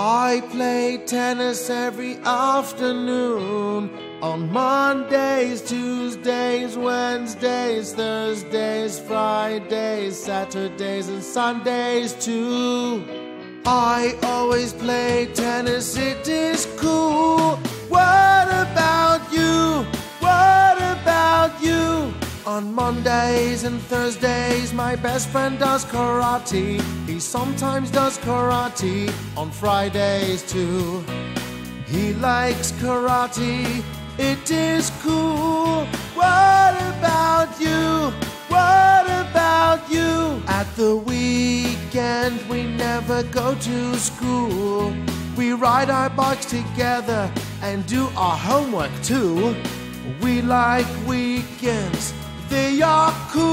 I play tennis every afternoon on Mondays, Tuesdays, Wednesdays, Thursdays, Fridays, Saturdays, and Sundays too. I always play tennis, Mondays and Thursdays, my best friend does karate. He sometimes does karate on Fridays too. He likes karate, it is cool. What about you? What about you? At the weekend, we never go to school. We ride our bikes together and do our homework too. We like weekends, they are cool.